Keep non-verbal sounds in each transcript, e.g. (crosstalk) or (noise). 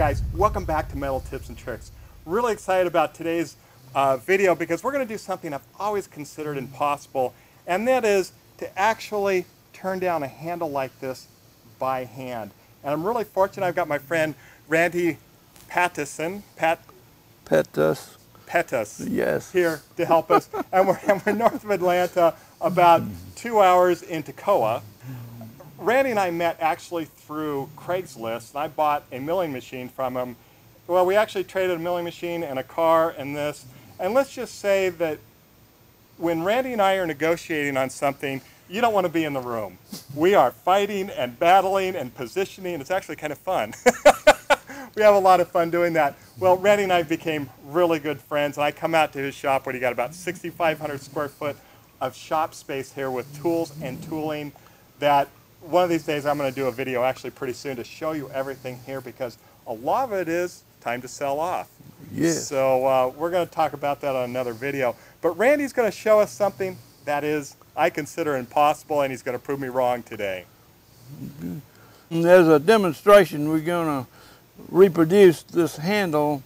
guys, welcome back to Metal Tips and Tricks. Really excited about today's uh, video because we're going to do something I've always considered impossible, and that is to actually turn down a handle like this by hand. And I'm really fortunate I've got my friend Randy Pattison, Pat Pettus. Pettus, Yes. here to help us. (laughs) and, we're, and we're north of Atlanta, about two hours into Toccoa. Randy and I met actually through Craigslist, and I bought a milling machine from him. Well, we actually traded a milling machine and a car and this. And let's just say that when Randy and I are negotiating on something, you don't want to be in the room. We are fighting and battling and positioning. And It's actually kind of fun. (laughs) we have a lot of fun doing that. Well, Randy and I became really good friends, and I come out to his shop where he got about 6,500 square foot of shop space here with tools and tooling that one of these days I'm going to do a video actually pretty soon to show you everything here because a lot of it is time to sell off. Yes. So uh, we're going to talk about that on another video. But Randy's going to show us something that is, I consider impossible, and he's going to prove me wrong today. As a demonstration, we're going to reproduce this handle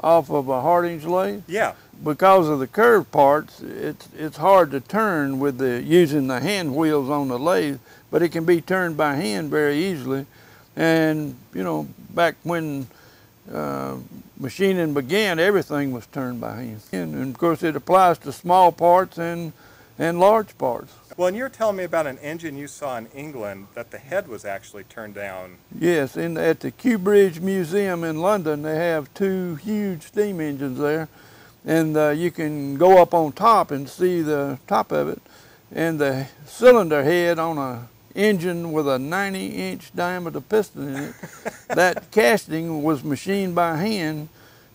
off of a Hardinge lathe. Yeah. Because of the curved parts, it's, it's hard to turn with the using the hand wheels on the lathe, but it can be turned by hand very easily. And, you know, back when uh, machining began, everything was turned by hand. And, and of course, it applies to small parts and, and large parts. Well, and you're telling me about an engine you saw in England that the head was actually turned down. Yes, in, at the Kew Bridge Museum in London, they have two huge steam engines there. And uh, you can go up on top and see the top of it. And the cylinder head on a engine with a 90 inch diameter piston in it, (laughs) that casting was machined by hand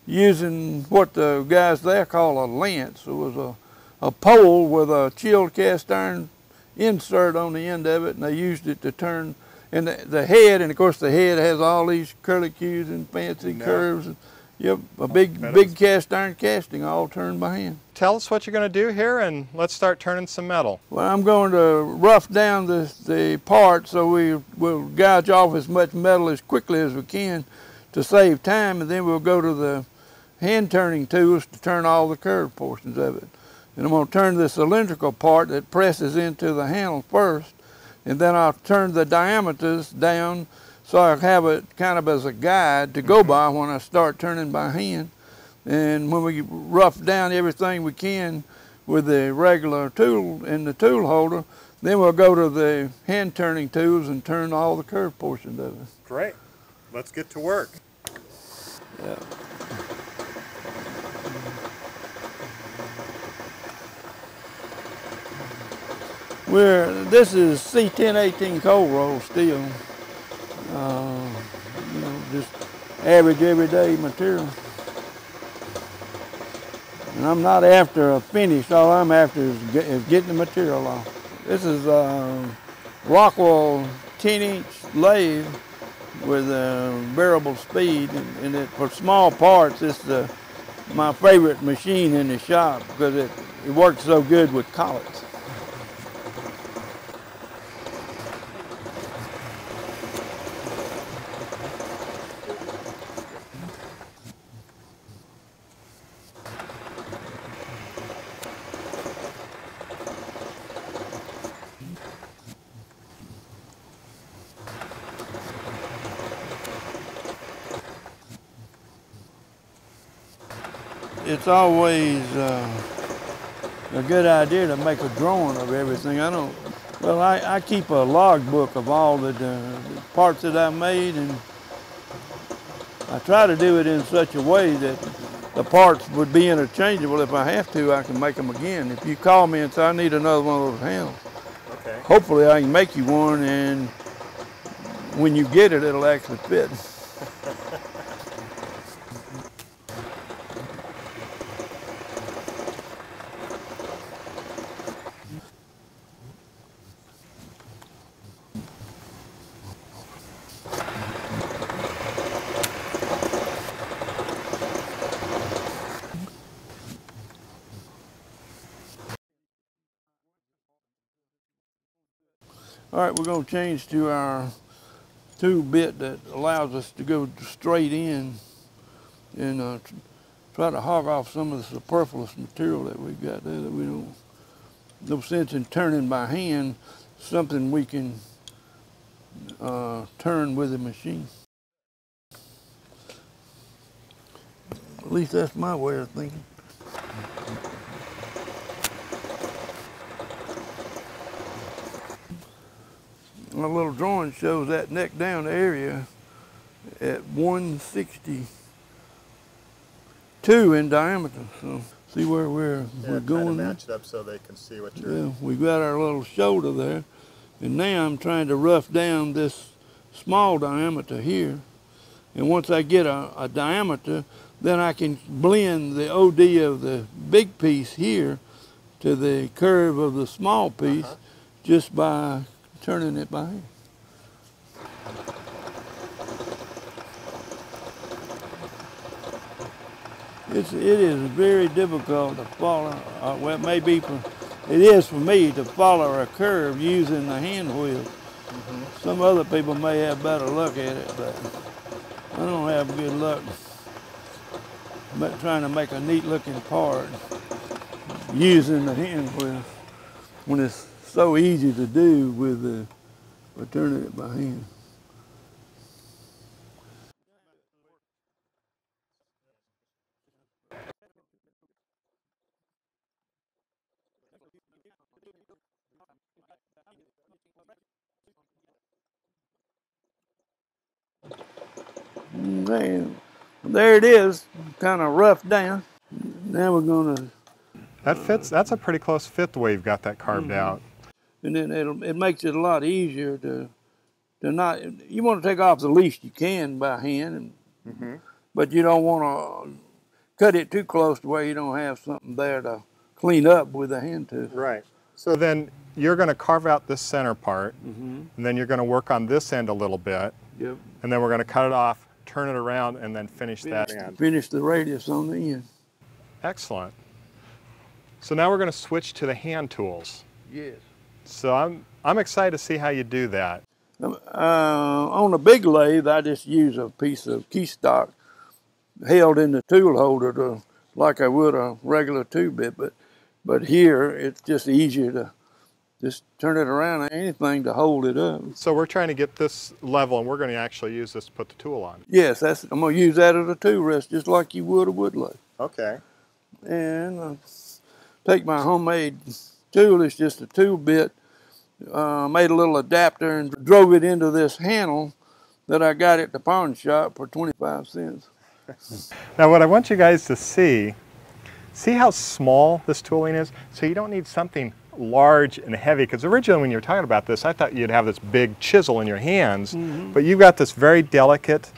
using what the guys there call a lance. It was a, a pole with a chilled cast iron insert on the end of it, and they used it to turn. And the, the head, and of course the head has all these curlicues and fancy No. curves. And, yep, a big, big cast iron casting, all turned by hand. Tell us what you're going to do here, and let's start turning some metal. Well, I'm going to rough down the, the part so we will gouge off as much metal as quickly as we can to save time, and then we'll go to the hand turning tools to turn all the curved portions of it. And I'm going to turn the cylindrical part that presses into the handle first, and then I'll turn the diameters down so I have it kind of as a guide to go by when I start turning by hand. And when we rough down everything we can with the regular tool in the tool holder, then we'll go to the hand turning tools and turn all the curved portions of it. Great. Let's get to work. Yeah. We're, this is C1018 cold roll steel. Uh, you know, just average everyday material. And I'm not after a finish. All I'm after is, get, is getting the material off. This is a Rockwell 10-inch lathe with a variable speed, and, and it, for small parts, it's the, my favorite machine in the shop because it, it works so good with collets. It's always uh, a good idea to make a drawing of everything. I don't, well, I, I keep a log book of all the, uh, parts that I made and I try to do it in such a way that the parts would be interchangeable. If I have to, I can make them again. If you call me and say, I need another one of those handles, Okay. hopefully I can make you one and when you get it, it'll actually fit. (laughs) All right, we're going to change to our tool bit that allows us to go straight in and uh, try to hog off some of the superfluous material that we've got there that we don't, no sense in turning by hand something we can uh, turn with a machine. At least that's my way of thinking. My little drawing shows that neck down area at 162 in diameter. So see where we're, Yeah, we're going. there? match it up so they can see what you're. Yeah, we got our little shoulder there. And now I'm trying to rough down this small diameter here. And once I get a, a diameter, then I can blend the OD of the big piece here to the curve of the small piece Uh-huh. just by turning it by hand. It's, it is very difficult to follow, uh, well, it may be for, it is for me to follow a curve using the hand wheel. Some other people may have better luck at it, but I don't have good luck but trying to make a neat looking part using the hand wheel when it's so easy to do with the, by turning it by hand. Man, there it is, kind of rough down. Now we're gonna, That fits. That's a pretty close fit the way you've got that carved mm-hmm. out. And then it'll, it makes it a lot easier to, to not. You want to take off the least you can by hand, and, mm-hmm. but you don't want to cut it too close to where you don't have something there to clean up with a hand tool. Right. So then you're going to carve out this center part, mm-hmm. and then you're going to work on this end a little bit, Yep. and then we're going to cut it off, turn it around, and then finish that end. Finish the radius on the end. Excellent. So now we're going to switch to the hand tools. Yes. So I'm I'm excited to see how you do that. Uh, on a big lathe, I just use a piece of key stock held in the tool holder to, like I would a regular tool bit. But, but here, it's just easier to just turn it around, anything to hold it up. So we're trying to get this level, and we're going to actually use this to put the tool on. Yes, that's. I'm gonna use that as a tool rest, just like you would a wood lathe. Okay. And uh, take my homemade tool. It's just a tool bit. Uh, made a little adapter and drove it into this handle that I got at the pawn shop for 25 cents. (laughs) Now what I want you guys to see, see how small this tooling is? So you don't need something large and heavy, because originally when you were talking about this, I thought you'd have this big chisel in your hands, but you've got this very delicate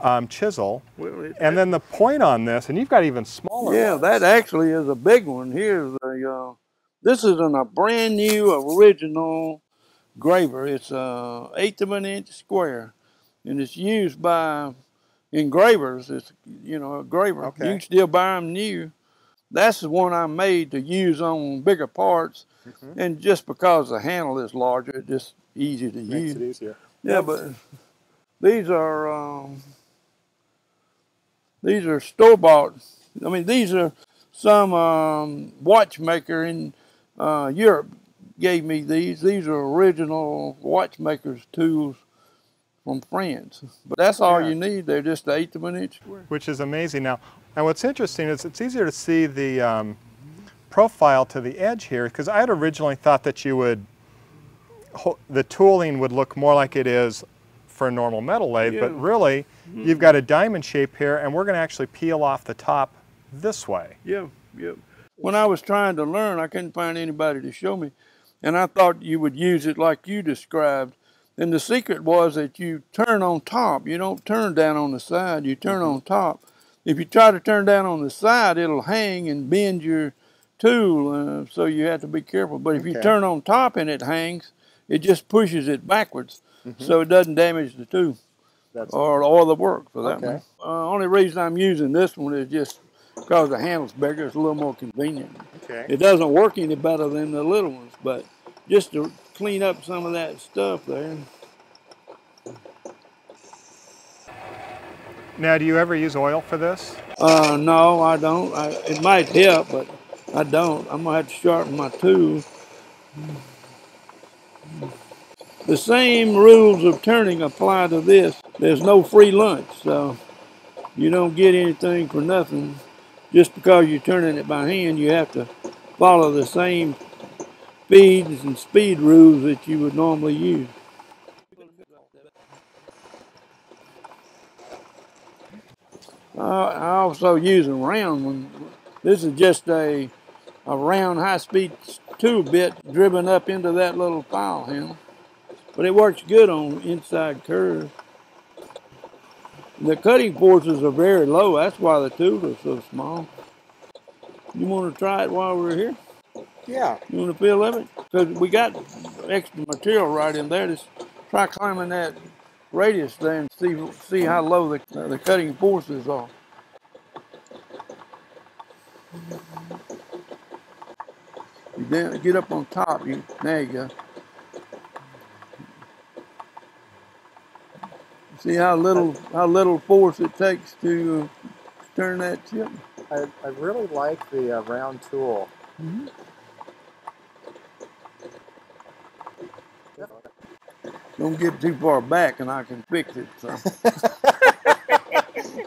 um, chisel. Well, it- And then the point on this, and you've got even smaller Yeah, ones. that actually is a big one. Here's a, uh, this is in a brand new original graver. It's a eighth of an inch square, and it's used by engravers. It's you know a graver. Okay. You can still buy them new. That's the one I made to use on bigger parts, Mm-hmm. and just because the handle is larger, it's just easy to Makes use. it easier. Yeah, but these are um, these are store bought. I mean, these are some um, watchmaker in uh, Europe gave me these. These are original watchmakers tools from France. But that's all Yeah. you need. They're just the eighth of an inch square. which is amazing. Now, and what's interesting is it's easier to see the um, profile to the edge here because I had originally thought that you would, the tooling would look more like it is for a normal metal lathe, but Yeah. really you've got a diamond shape here and we're going to actually peel off the top this way. Yeah, yeah. When I was trying to learn, I couldn't find anybody to show me. And I thought you would use it like you described. And the secret was that you turn on top. You don't turn down on the side, you turn on top. If you try to turn down on the side, it'll hang and bend your tool, uh, so you have to be careful. But if you turn on top and it hangs, it just pushes it backwards, so it doesn't damage the tool That's or all the work for that Okay. one. Uh, only reason I'm using this one is just because the handle's bigger. It's a little more convenient. okay. It doesn't work any better than the little ones, but just to clean up some of that stuff there. Now, do you ever use oil for this? Uh, no, I don't. I, it might help, but I don't. I'm gonna have to sharpen my tool. The same rules of turning apply to this. There's no free lunch, so you don't get anything for nothing. Just because you're turning it by hand, you have to follow the same speeds and speed rules that you would normally use. I also use a round one. This is just a, a round high-speed tool bit driven up into that little file handle. But it works good on inside curves. The cutting forces are very low. That's why the tool is so small. You want to try it while we're here? Yeah. You want to feel of it? Because we got extra material right in there. Just try climbing that radius there and see see how low the, uh, the cutting forces are. You then get up on top. You there you go. See how little how little force it takes to uh, turn that chip. I, I really like the uh, round tool. Don't get too far back, and I can fix it. So.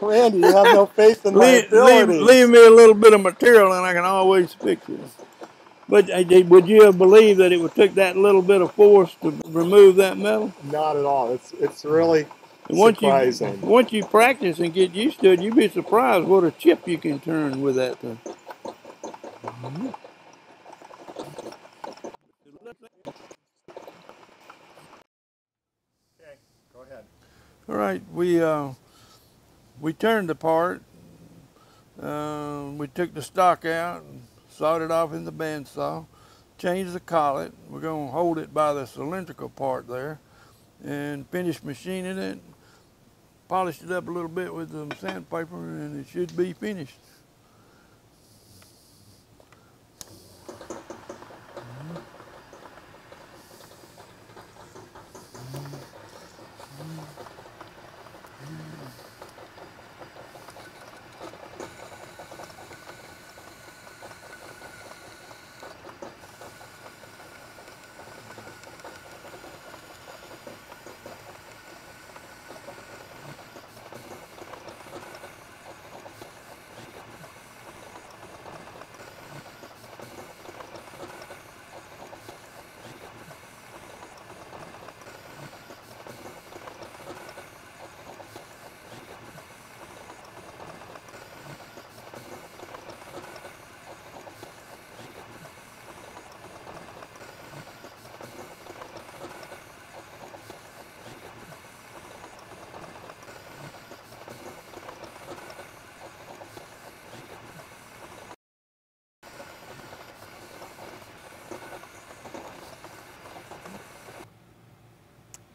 (laughs) Randy, you have no faith in my leave, leave, ability. leave me a little bit of material and I can always fix it. But uh, would you have believed that it would take that little bit of force to remove that metal? Not at all. It's it's really once surprising. you once you practice and get used to it, you'd be surprised what a chip you can turn with that thing. Okay, go ahead. All right, we uh, we turned the part. Uh, we took the stock out, and sawed it off in the bandsaw, changed the collet. We're going to hold it by the cylindrical part there, and finish machining it. Polished it up a little bit with some sandpaper, and it should be finished.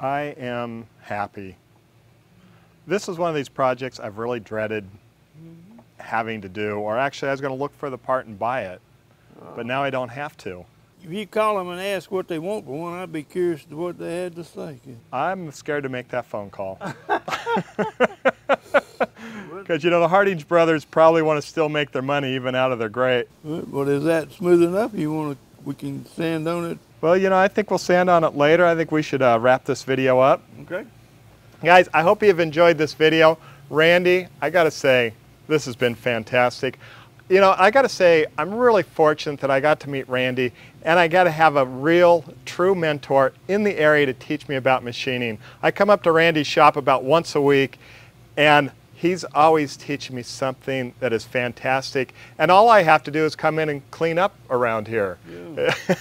I am happy. This is one of these projects I've really dreaded having to do, or actually, I was going to look for the part and buy it, but now I don't have to. If you call them and ask what they want for one, I'd be curious to what they had to say. I'm scared to make that phone call. (laughs) (laughs) Because, you know, the Hardinge brothers probably want to still make their money even out of their great. But is that smooth enough? You want to? We can sand on it. Well, you know, I think we'll sand on it later. I think we should uh, wrap this video up. Okay. Guys, I hope you've enjoyed this video. Randy, I got to say, this has been fantastic. You know, I got to say, I'm really fortunate that I got to meet Randy and I got to have a real, true mentor in the area to teach me about machining. I come up to Randy's shop about once a week and he's always teaching me something that is fantastic. And all I have to do is come in and clean up around here. (laughs)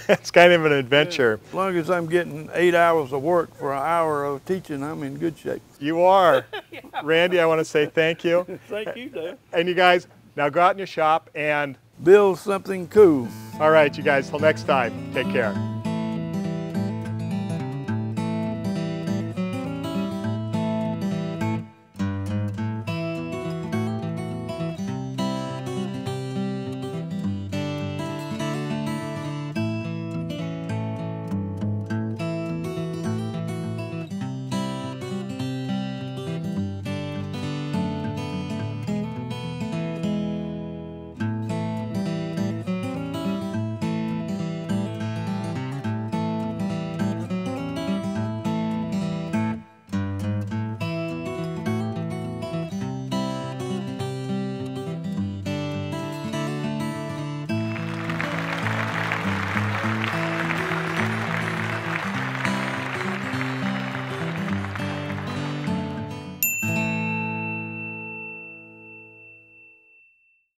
it's kind of an adventure. As long as I'm getting eight hours of work for an hour of teaching, I'm in good shape. You are. (laughs) Randy, I want to say thank you. (laughs) Thank you, Dave. And you guys, now go out in your shop and, Build something cool. all right, you guys, till next time, take care.